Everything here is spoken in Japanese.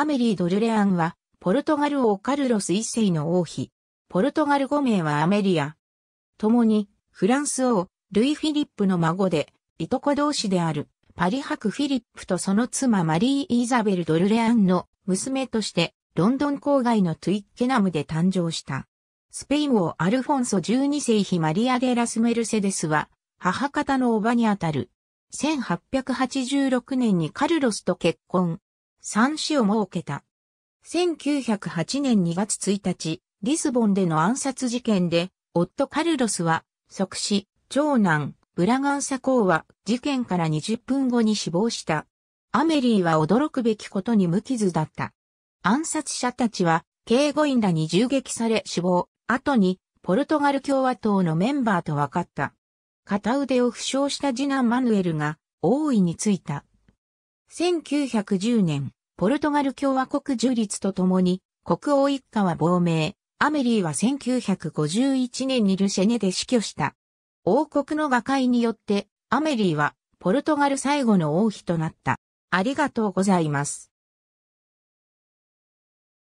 アメリー・ドルレアンは、ポルトガル王カルロス一世の王妃。ポルトガル語名はアメリア。共に、フランス王、ルイ・フィリップの孫で、いとこ同士である、パリ博フィリップとその妻マリー・イザベル・ドルレアンの娘として、ロンドン郊外のトゥイッケナムで誕生した。スペイン王アルフォンソ12世妃マリア・デ・ラス・メルセデスは、母方の叔母にあたる。1886年にカルロスと結婚。三子を設けた。1908年2月1日、リスボンでの暗殺事件で、夫カルロスは即死、長男、ブラガンサ公は事件から20分後に死亡した。アメリーは驚くべきことに無傷だった。暗殺者たちは警護員らに銃撃され死亡、後にポルトガル共和党のメンバーと分かった。片腕を負傷した次男マヌエルが王位についた。1910年、ポルトガル共和国樹立とともに、国王一家は亡命、アメリーは1951年にルシェネで死去した。王国の瓦解によって、アメリーはポルトガル最後の王妃となった。ありがとうございます。